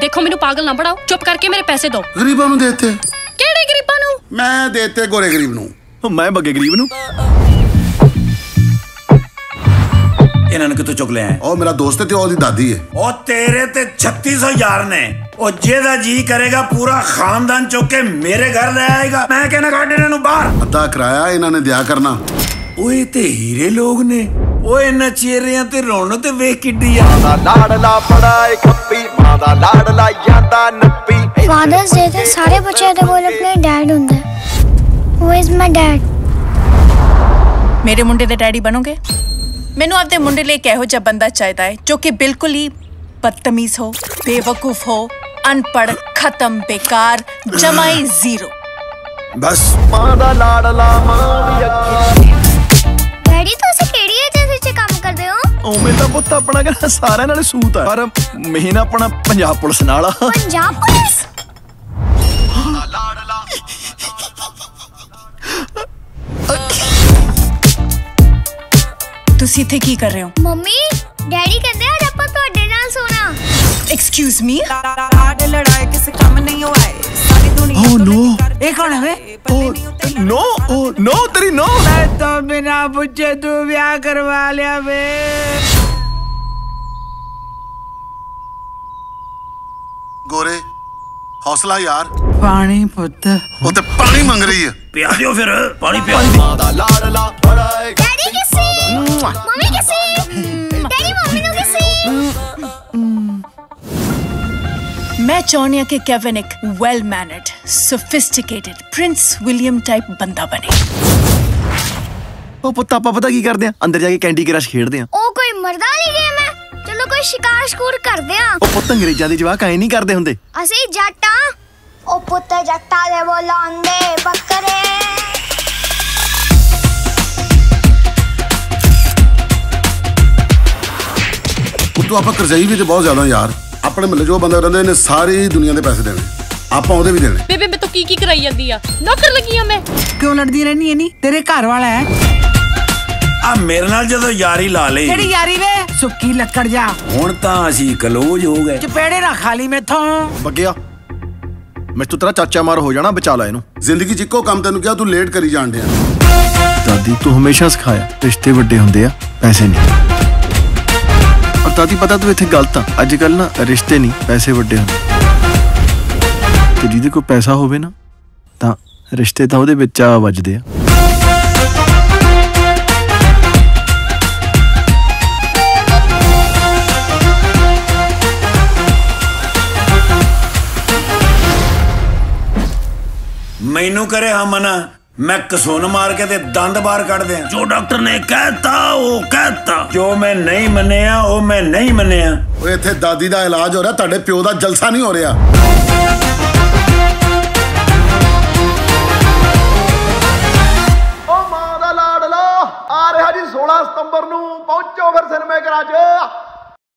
ਦੇਖੋ ਮੈਨੂੰ ਪਾਗਲ ਨਾ ਬਣਾਓ। ਚੁੱਪ ਕਰਕੇ ਮੇਰੇ ਪੈਸੇ ਦਿਓ ਗਰੀਬਾਂ ਨੂੰ ਦੇਤੇ। ਕਿਹੜੇ ਗਰੀਬਾਂ ਨੂੰ? ਮੈਂ ਦੇਤੇ ਗੋਰੇ ਗਰੀਬ ਨੂੰ। ਉਹ ਮੈਂ ਬੱਗੇ ਗਰੀਬ ਨੂੰ? ਇਹਨਾਂ ਨੂੰ ਕਿੱਥੋਂ ਚੁੱਕ ਲਿਆ ਉਹ ਮੇਰਾ ਦੋਸਤ ਹੈ ਤੇ ਉਹਦੀ ਦਾਦੀ ਹੈ। ਉਹ ਤੇਰੇ ਤੇ 3600 ਯਾਰ ਨੇ। ਉਹ ਜਿਹਦਾ ਜੀ ਕਰੇਗਾ ਪੂਰਾ ਖਾਨਦਾਨ ਚੁੱਕ ਕੇ ਮੇਰੇ ਘਰ ਲੈ ਆਏਗਾ। ਮੈਂ ਕਹਿੰਦਾ ਕੱਢ ਇਹਨਾਂ ਨੂੰ ਬਾਹਰ। ਅੱਧਾ ਕਿਰਾਇਆ ਇਹਨਾਂ ਨੇ ਦਿਆ ਕਰਨਾ। ਓਏ ਤੇ ਹੀਰੇ ਲੋਕ ਨੇ। ਓਏ ਇਹਨਾਂ ਚਿਹਰਿਆਂ ਤੇ ਰੌਣਕ ਤੇ ਵੇਖ ਕਿੱਡੀ ਆ। ਦਾ ਲਾੜਲਾ ਬੜਾ ਏ ਖੱਪੀ ਮਾਂ ਦਾ ਲਾੜਲਾ ਜਾਂਦਾ ਨੱਪੀ। ਫਾਦਰਸ ਡੇ ਤੇ ਸਾਰੇ ਬੱਚਿਆਂ ਦੇ ਕੋਲ ਆਪਣੇ ਡੈਡ ਹੁੰਦਾ। ਹੂ ਇਜ਼ ਮਾਈ ਡੈਡ ਮੇਰੇ ਮੁੰਡੇ ਦੇ ਡੈਡੀ ਬਣੋਗੇ? ਮੈਨੂੰ ਆਪਦੇ ਮੁੰਡੇ ਲਈ ਇੱਕ ਇਹੋ ਜਿਹਾ ਬੰਦਾ ਚਾਹੀਦਾ ਹੈ ਜੋ ਕਿ ਬਿਲਕੁਲ ਹੀ ਬਦਤਮੀਜ਼ ਹੋ ਬੇਵਕੂਫ ਹੋ ਅਨਪੜ੍ਹ ਖਤਮ ਬੇਕਾਰ ਜਮਾਈ ਜ਼ੀਰੋ। ਬਸ ਮਾਂ ਦਾ ਲਾੜਲਾ ਮਾਂ ਦੀ ਅੱਖੀ। ਡੈਡੀ ਤੁਸੀਂ ਕਿਹੜੀ ਏਜੰਸੀ 'ਚ ਕੰਮ ਕਰਦੇ ਹੋ? ਉਵੇਂ ਤਾਂ ਪੁੱਤ ਆਪਣਾ ਕਹਿੰਦਾ ਸਾਰਿਆਂ ਨਾਲ ਸੂਤ ਆ। ਪਰ ਮੇਨ ਆਪਣਾ ਪੰਜਾਬ ਪੁਲਿਸ ਨਾਲ ਆ। ਪੰਜਾਬ ਪੁਲਿਸ? ਤੁਸੀਂ ਇੱਥੇ ਕੀ ਕਰ ਰਹੇ ਹੋ? ਮੰਮੀ ਡੈਡੀ ਕਹਿੰਦੇ ਅੱਜ ਆਪਾਂ ਤੁਹਾਡੇ ਨਾਲ ਸੋਣਾ। ਐਕਸਕਿਊਜ਼ ਮੀ ਆਡ ਲੜਾਈ ਕਿਸੇ ਕੰਮ ਨਹੀਂ ਹੋਏ ਸਾਰੀ ਦੁਨੀਆ ਓ ਨੋ ਇਹ ਕੌਣ ਹੈ ਨੋ ਨੋ ਤੇਰੀ ਨੋ। ਮੈਂ ਤਾਂ ਬਿਨਾ ਪੁੱਛੇ ਤੂੰ ਵਿਆਹ ਕਰਵਾ ਲਿਆ ਵੇ। ਗੋਰੇ ਹੌਸਲਾ ਯਾਰ। ਪਾਣੀ ਪੁੱਤ। ਉਹ ਤੇ ਪਾਣੀ ਮੰਗ ਰਹੀ ਹੈ। ਪਿਆ ਦਿਓ ਫਿਰ ਪਾਣੀ ਪਿਆ। ਮਾਂ ਦਾ ਲਾੜਲਾ ਬੜਾ ਏ ਡੈਡੀ ਕਿਸੇ? ਮੰਮੀ ਕਿਸੇ? ਡੈਡੀ ਮੰਮੀ ਨੂੰ ਕਿਸੇ? ਮੈਂ ਚਾਹੁੰਦੀ ਹਾਂ ਕਿ ਕੈਵਨ ਇੱਕ well mannered sophisticated prince William type ਬੰਦਾ ਬਣੇ। ਉਹ ਪੁੱਤ ਆਪਾਂ ਪਤਾ ਕੀ ਕਰਦੇ ਆ? ਅੰਦਰ ਜਾ ਕੇ ਕੈਂਡੀ ਕ੍ਰਸ਼ ਖੇਡਦੇ ਆ। ਉਹ ਕੋਈ ਮਰਦਾਂ ਵਾਲੀ ਗੇਮ ਹੈ ਚਲੋ ਕੋਈ ਸ਼ਿਕਾਰ ਸ਼ਕੂਰ ਕਰਦੇ ਆ। ਉਹ ਪੁੱਤ ਅੰਗਰੇਜ਼ਾਂ ਦੇ ਜਵਾਕ ਐ ਨਹੀਂ ਕਰਦੇ ਹੁੰਦੇ। ਅਸੀਂ ਜੱਟਾਂ ਉਹ ਪੁੱਤ ਜੱਟਾਂ ਦੇ ਬੋਲਾਂਦੇ ਬੱਕਰੇ। ਤੂੰ ਆਪਾਂ ਕਰਜ਼ਈ ਵੀ ਤੇ ਬਹੁਤ ਜ਼ਿਆਦਾ ਯਾਰ। ਆਪਣੇ ਮੱਲੇ ਜੋ ਬੰਦਾ ਰਹਿੰਦਾ ਇਹਨੇ ਸਾਰੀ ਦੁਨੀਆ ਦੇ ਪੈਸੇ ਦੇਣੇ। ਆਪਾਂ ਉਹਦੇ ਵੀ ਦੇਣੇ। ਬੇਬੇ ਮੈਂ ਤਾਂ ਕੀ ਕੀ ਕਰਾਈ ਜਾਂਦੀ ਆ? ਨੌਕਰ ਲੱਗੀ ਆ ਮੈਂ। ਕਿਉਂ ਲੜਦੀ ਰਹਿਣੀ ਹੈ ਨੀ ਤੇਰੇ ਘਰ ਵਾਲਾ ਹੈ। ਆ ਮੇਰੇ ਨਾਲ ਜਦੋਂ ਯਾਰੀ ਲਾ ਲਈ। ਕਿਹੜੀ ਯਾਰੀ ਵੇ? ਸੁੱਕੀ ਲੱਕੜ ਜਾ। ਹੁਣ ਤਾਂ ਅਸੀਂ ਕਲੋਜ ਹੋ ਗਏ। ਚਪੇੜੇ ਨਾ ਖਾਲੀ ਮੈਥੋਂ। ਬੱਗਿਆ ਮੈਂ ਤੂੰ ਤੇਰਾ ਚਾਚਾ ਮਾਰ ਹੋ ਜਾਣਾ ਬਚਾ ਲੈ ਇਹਨੂੰ। ਜ਼ਿੰਦਗੀ 'ਚ ਇੱਕੋ ਕੰਮ ਤੈਨੂੰ ਕਿਹਾ ਤੂੰ ਲੇਟ ਕਰੀ ਜਾਣ ਡਿਆ। ਦਾਦੀ ਤੂੰ ਹਮੇਸ਼ਾ ਸਿਖਾਇਆ ਰਿਸ਼ਤੇ ਵੱਡੇ ਹੁੰਦੇ ਆ ਪੈਸੇ ਨਹੀਂ। ਔਰ ਦਾਦੀ ਪਤਾ ਤੂੰ ਇੱਥੇ ਗਲਤ ਆ। ਅੱਜ ਕੱਲ ਨਾ ਰਿਸ਼ਤੇ ਨਹੀਂ ਪੈਸੇ ਵੱਡੇ ਹੁੰਦੇ। ਤੇ ਜਿਹਦੇ ਕੋਲ ਪੈਸਾ ਹੋਵੇ ਨਾ ਤਾਂ ਰਿਸ਼ਤੇ ਤਾਂ ਉਹਦੇ ਵਿੱਚ ਆ ਵੱਜਦੇ ਆ। ਮੈਨੂੰ ਕਰੇ ਹਾਂ ਮਨਾ ਮੈਂ ਕਸੂਨ ਮਾਰ ਕੇ ਤੇ ਦੰਦ ਬਾਹਰ ਕੱਢ ਦਿਆਂ। ਜੋ ਡਾਕਟਰ ਨੇ ਕਹਿਤਾ ਉਹ ਕਹਿਤਾ। ਜੋ ਮੈਂ ਨਹੀਂ ਮੰਨਿਆ ਉਹ ਮੈਂ ਨਹੀਂ ਮੰਨਿਆ। ਓਏ ਇੱਥੇ ਦਾਦੀ ਦਾ ਇਲਾਜ ਹੋ ਰਿਹਾ ਤੁਹਾਡੇ ਪਿਓ ਦਾ ਜਲਸਾ ਨਹੀਂ ਹੋ ਰਿਹਾ। Chưa